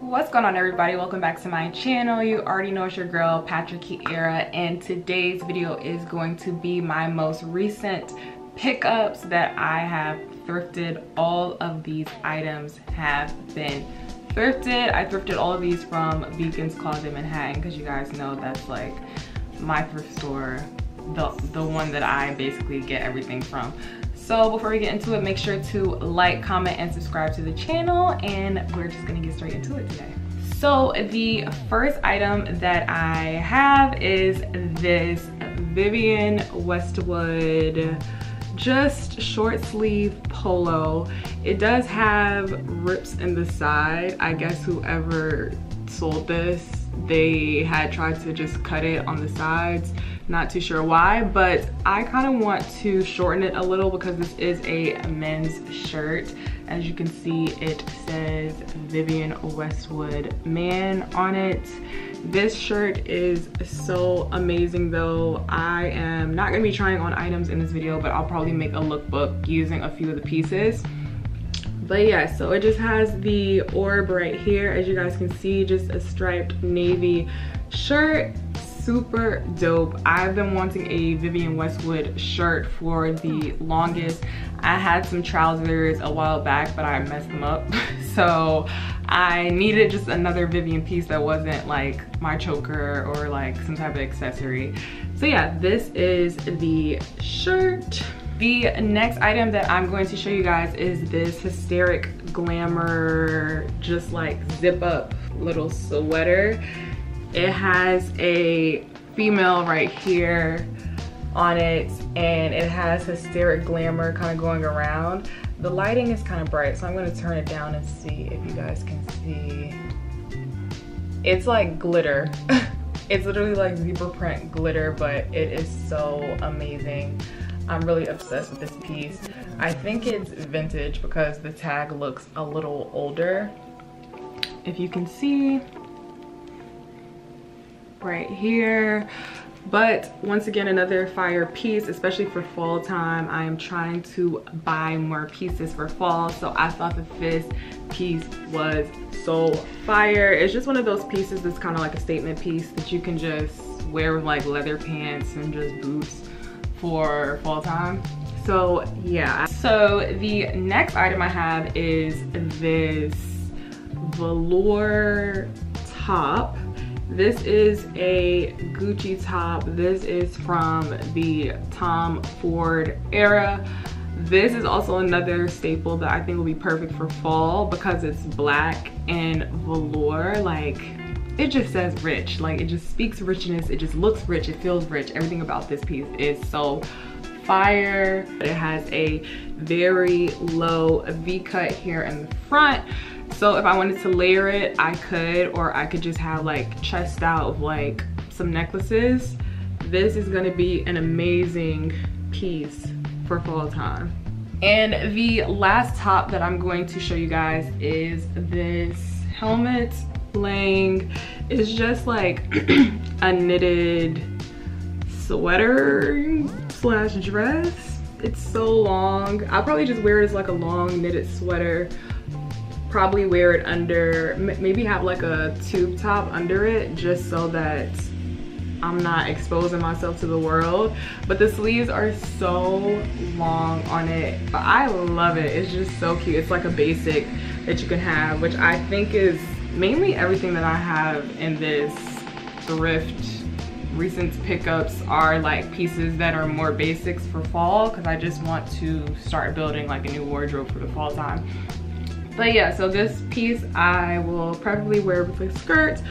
what's going on everybody? Welcome back to my channel. You already know it's your girl Patra Kiera and today's video is going to be my most recent pickups that i have thrifted. All of these items have been thrifted. I thrifted all of these from beacon's closet in manhattan because you guys know that's like my thrift store the the one that i basically get everything from so before we get into it, make sure to like, comment, and subscribe to the channel. And we're just gonna get straight into it today. So the first item that I have is this Vivienne Westwood just short sleeve polo. It does have rips in the side. I guess whoever sold this, they had tried to just cut it on the sides not too sure why, but I kind of want to shorten it a little because this is a men's shirt. As you can see, it says Vivienne Westwood man on it. This shirt is so amazing though. I am not gonna be trying on items in this video, but I'll probably make a lookbook using a few of the pieces but yeah so it just has the orb right here as you guys can see just a striped navy shirt super dope. I've been wanting a Vivienne Westwood shirt for the longest. I had some trousers a while back, but I messed them up. so I needed just another Vivienne piece that wasn't like my choker or like some type of accessory. So yeah, this is the shirt. The next item that I'm going to show you guys is this Hysteric Glamour, just like zip up little sweater. It has a female right here on it and it has hysteric glamour kind of going around. The lighting is kind of bright so I'm going to turn it down and see if you guys can see. It's like glitter. it's literally like zebra print glitter but it is so amazing. I'm really obsessed with this piece. I think it's vintage because the tag looks a little older. If you can see, right here. But once again another fire piece especially for fall time. I am trying to buy more pieces for fall so i thought that this piece was so fire. It's just one of those pieces that's kind of like a statement piece that you can just wear with like leather pants and just boots for fall time. So yeah. So the next item i have is this velour top this is a Gucci top. This is from the Tom Ford era. This is also another staple that I think will be perfect for fall because it's black and velour. Like, it just says rich. Like, it just speaks richness. It just looks rich. It feels rich. Everything about this piece is so fire. It has a very low V-cut here in the front so if I wanted to layer it, I could, or I could just have like chest out of like some necklaces. This is gonna be an amazing piece for fall time. And the last top that I'm going to show you guys is this Helmut Lang. It's just like a knitted sweater slash dress. It's so long. I'll probably just wear it as like a long knitted sweater probably wear it under, maybe have like a tube top under it just so that I'm not exposing myself to the world. But the sleeves are so long on it. But I love it. It's just so cute. It's like a basic that you can have, which I think is mainly everything that I have in this thrift recent pickups are like pieces that are more basics for fall because I just want to start building like a new wardrobe for the fall time. But yeah, so this piece I will probably wear with a skirt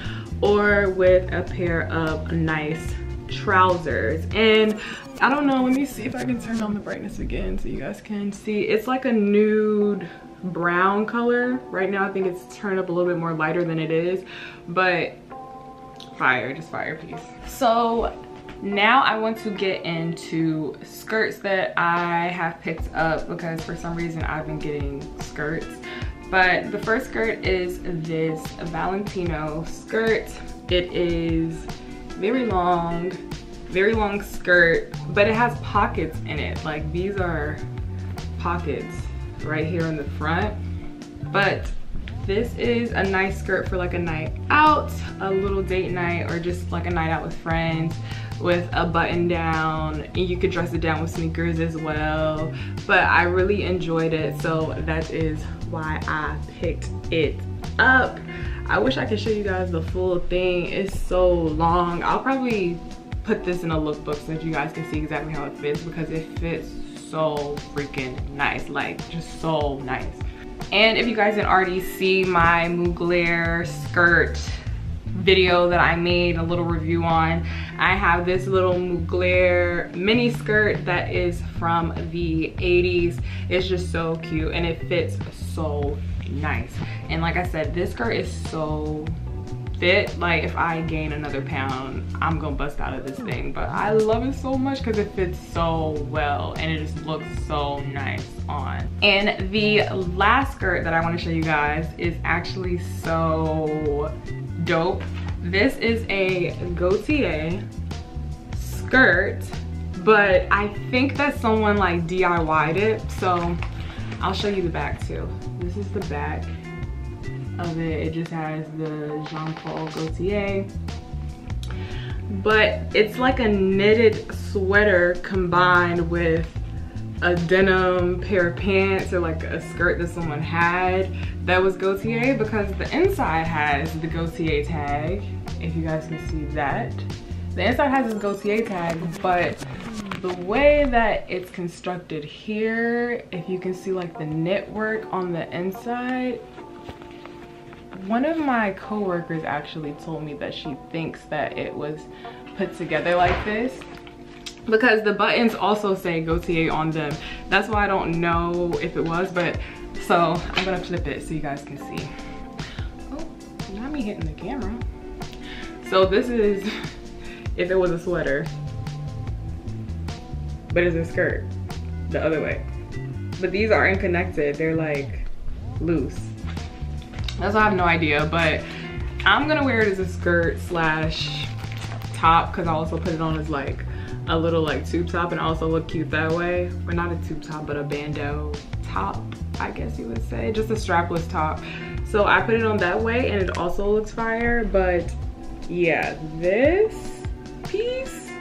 or with a pair of nice trousers. And I don't know, let me see if I can turn on the brightness again so you guys can see. It's like a nude brown color. Right now I think it's turned up a little bit more lighter than it is, but fire, just fire piece. So now I want to get into skirts that I have picked up because for some reason I've been getting skirts but the first skirt is this Valentino skirt. It is very long, very long skirt, but it has pockets in it. Like these are pockets right here in the front. But this is a nice skirt for like a night out, a little date night, or just like a night out with friends with a button down. You could dress it down with sneakers as well. But i really enjoyed it so that is why i picked it up. I wish i could show you guys the full thing. It's so long. I'll probably put this in a lookbook so that you guys can see exactly how it fits because it fits so freaking nice. Like just so nice and if you guys didn't already see my mugler skirt video that I made a little review on. I have this little Mugler mini skirt that is from the 80s. It's just so cute and it fits so nice. And like I said, this skirt is so fit like if i gain another pound i'm gonna bust out of this thing. But i love it so much because it fits so well and it just looks so nice on. And the last skirt that i want to show you guys is actually so dope. This is a Gaultier skirt but i think that someone like diy'd it so i'll show you the back too. This is the back of it. It just has the Jean-Paul Gaultier. But it's like a knitted sweater combined with a denim pair of pants or like a skirt that someone had that was Gaultier because the inside has the Gaultier tag, if you guys can see that. The inside has this Gaultier tag, but the way that it's constructed here, if you can see like the knit work on the inside, one of my coworkers actually told me that she thinks that it was put together like this because the buttons also say Gaultier on them. That's why I don't know if it was, but so I'm gonna flip it so you guys can see. Oh, not me hitting the camera. So this is if it was a sweater, but it's a skirt the other way. But these aren't connected, they're like loose. That's I have no idea, but I'm gonna wear it as a skirt slash top because I also put it on as like a little like tube top and also look cute that way. Or not a tube top, but a bandeau top, I guess you would say. Just a strapless top. So I put it on that way and it also looks fire, but yeah, this piece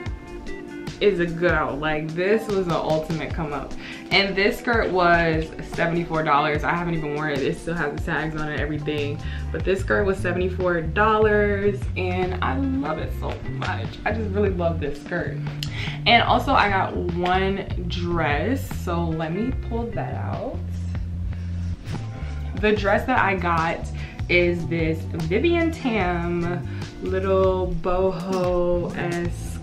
is a go. Like this was an ultimate come up. And this skirt was $74. I haven't even worn it. It still has the tags on it everything. But this skirt was $74 and I love it so much. I just really love this skirt. And also I got one dress. So let me pull that out. The dress that I got is this Vivienne Tam little boho-esque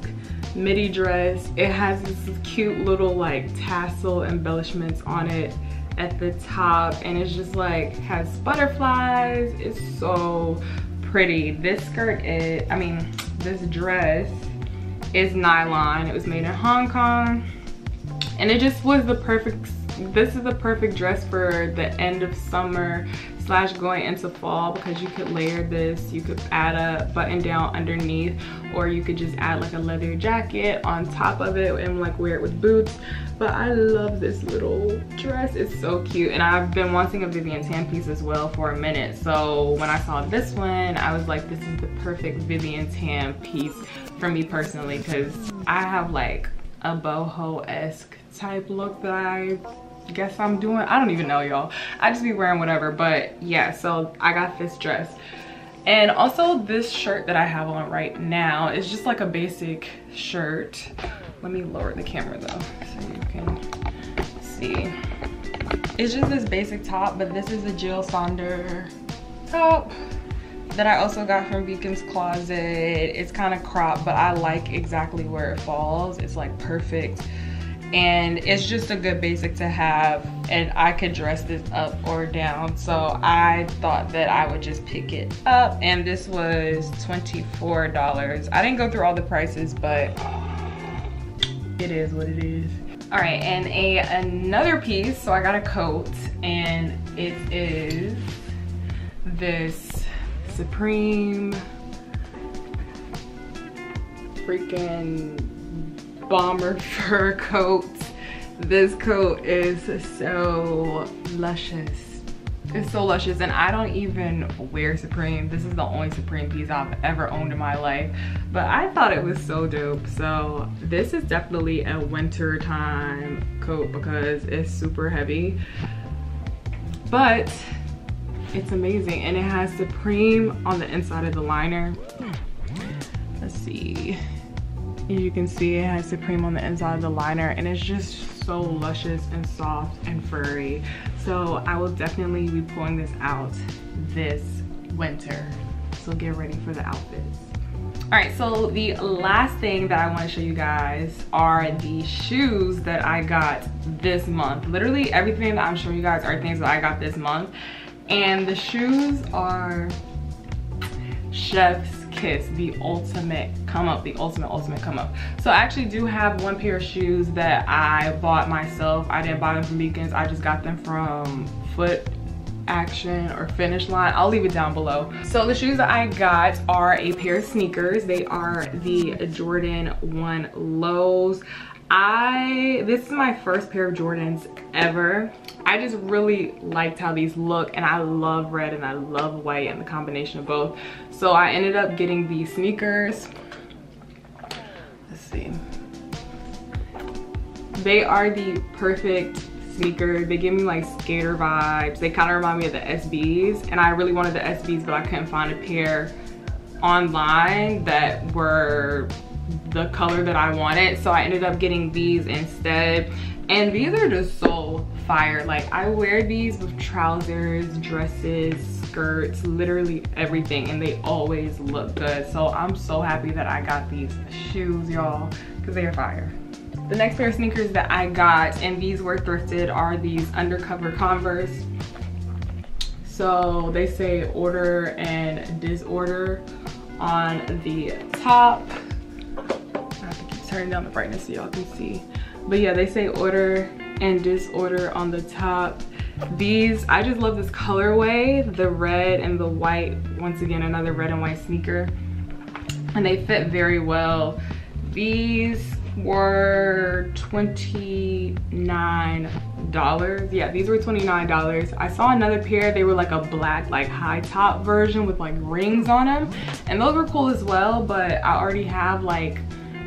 midi dress. It has this cute little like tassel embellishments on it at the top and it's just like has butterflies. It's so pretty. This skirt is, I mean, this dress is nylon. It was made in Hong Kong and it just was the perfect this is the perfect dress for the end of summer slash going into fall because you could layer this you could add a button down underneath or you could just add like a leather jacket on top of it and like wear it with boots. But i love this little dress it's so cute. And i've been wanting a vivienne tam piece as well for a minute. So when i saw this one i was like this is the perfect vivienne tam piece for me personally because i have like a boho-esque type look that i guess I'm doing. I don't even know, y'all. I just be wearing whatever. But yeah, so I got this dress. And also this shirt that I have on right now is just like a basic shirt. Let me lower the camera though so you can see. It's just this basic top, but this is a Jil Sander top that I also got from Beacon's Closet. It's kind of cropped, but I like exactly where it falls. It's like perfect and it's just a good basic to have and I could dress this up or down. So I thought that I would just pick it up and this was $24 I didn't go through all the prices but it is what it is. All right and a another piece so I got a coat and it is this Supreme freaking bomber fur coat. This coat is so luscious. it's so luscious and I don't even wear Supreme. This is the only Supreme piece I've ever owned in my life. But I thought it was so dope. So this is definitely a winter time coat because it's super heavy. But it's amazing and it has Supreme on the inside of the liner. Let's see. As you can see, it has Supreme on the inside of the liner and it's just so luscious and soft and furry. So I will definitely be pulling this out this winter. So get ready for the outfits. All right, so the last thing that I wanna show you guys are the shoes that I got this month. Literally everything that I'm showing you guys are things that I got this month. And the shoes are Chef's Kiss, the ultimate come up, the ultimate, ultimate come up. So I actually do have one pair of shoes that I bought myself. I didn't buy them from Beacons, I just got them from Foot action or finish line. I'll leave it down below. So the shoes that i got are a pair of sneakers. They are the jordan 1 lows i this is my first pair of jordans ever I just really liked how these look and I love red and I love white and the combination of both. So I ended up getting these sneakers. Let's see. They are the perfect sneaker. They give me like skater vibes. They kind of remind me of the SBs and I really wanted the SBs but I couldn't find a pair online that were the color that I wanted. So I ended up getting these instead. And these are just so fire. Like I wear these with trousers, dresses, skirts, literally everything. And they always look good. So I'm so happy that I got these shoes, y'all, because they are fire. The next pair of sneakers that I got, and these were thrifted, are these undercover Converse. So they say order and disorder on the top. Turning down the brightness so y'all can see. But yeah, they say order and disorder on the top. These, I just love this colorway, the red and the white. Once again, another red and white sneaker. And they fit very well. These were $29. Yeah, these were $29. I saw another pair, they were like a black, like high top version with like rings on them. And those were cool as well, but I already have like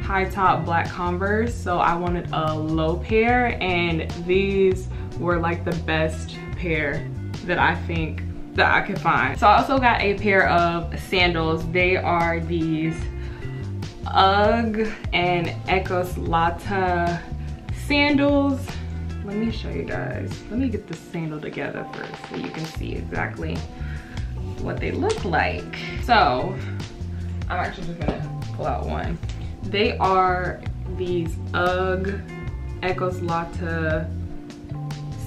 high top black Converse. So I wanted a low pair and these were like the best pair that I think that I could find. So I also got a pair of sandals. They are these UGG and Ecos sandals. Let me show you guys. Let me get the sandal together first so you can see exactly what they look like. So I'm actually just gonna pull out one. They are these UGG Ecos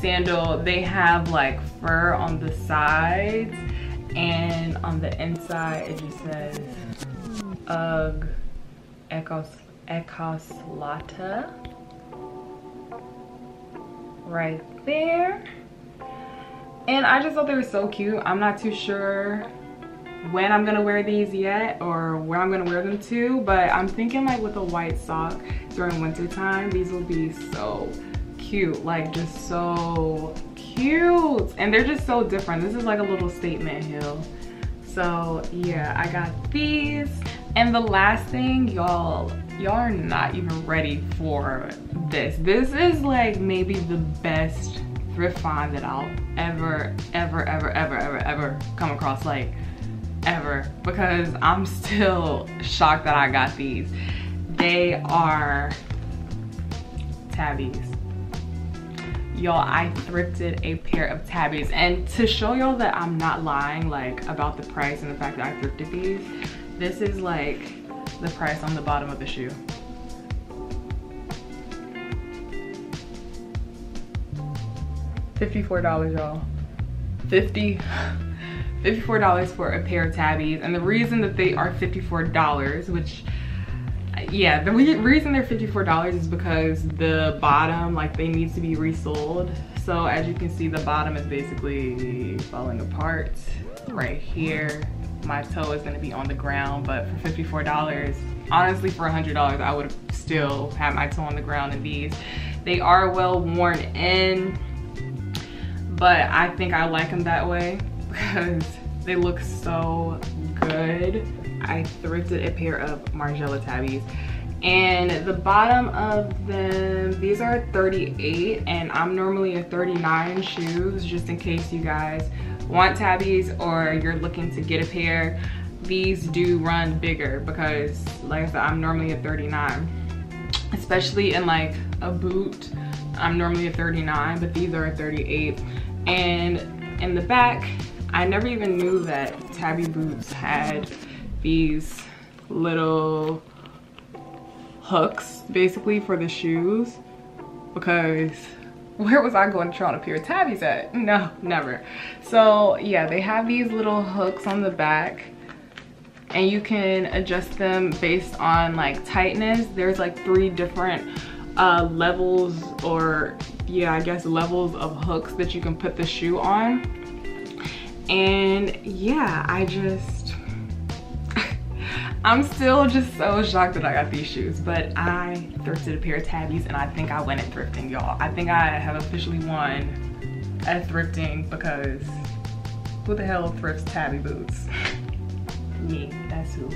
sandal. They have like fur on the sides and on the inside it just says UGG Ecos, Ecoslata right there. And I just thought they were so cute. I'm not too sure when I'm gonna wear these yet or where I'm gonna wear them to, but I'm thinking like with a white sock during winter time, these will be so cute, like just so cute. And they're just so different. This is like a little statement heel. So yeah, I got these. And the last thing, y'all, y'all are not even ready for this. This is like maybe the best thrift find that I'll ever, ever, ever, ever, ever, ever come across, like ever, because I'm still shocked that I got these. They are Tabis. Y'all, I thrifted a pair of Tabis. And to show y'all that I'm not lying, like about the price and the fact that I thrifted these, this is like the price on the bottom of the shoe. $54, y'all. 50 $54 for a pair of Tabis. And the reason that they are $54, which yeah, the re reason they're $54 is because the bottom, like they need to be resold. So as you can see, the bottom is basically falling apart right here my toe is gonna be on the ground, but for $54, honestly for $100, I would still have my toe on the ground in these. They are well worn in, but I think I like them that way because they look so good. I thrifted a pair of Margiela Tabis. And the bottom of them these are 38 and i'm normally a 39 shoes just in case you guys want Tabis or you're looking to get a pair. These do run bigger because like i said i'm normally a 39 especially in like a boot i'm normally a 39 but these are a 38 and in the back i never even knew that Tabi boots had these little hooks basically for the shoes because where was I going to try on a pair of Tabis at? No, never. So yeah, they have these little hooks on the back and you can adjust them based on like tightness. There's like three different uh, levels or yeah, I guess levels of hooks that you can put the shoe on. And yeah, I just, I'm still just so shocked that I got these shoes, but I thrifted a pair of Tabis and I think I went at thrifting, y'all. I think I have officially won at thrifting because who the hell thrifts Tabi boots? me, that's who,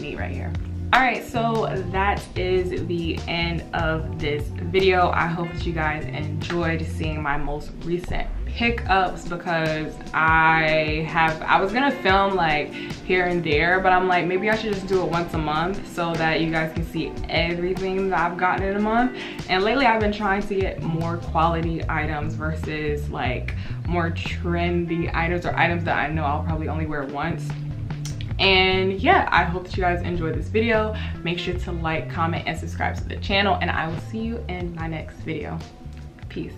me right here. All right, so that is the end of this video. I hope that you guys enjoyed seeing my most recent pickups because I have, I was gonna film like here and there, but I'm like, maybe I should just do it once a month so that you guys can see everything that I've gotten in a month. And lately I've been trying to get more quality items versus like more trendy items or items that I know I'll probably only wear once. And yeah i hope that you guys enjoyed this video. Make sure to like comment and subscribe to the channel and i will see you in my next video. Peace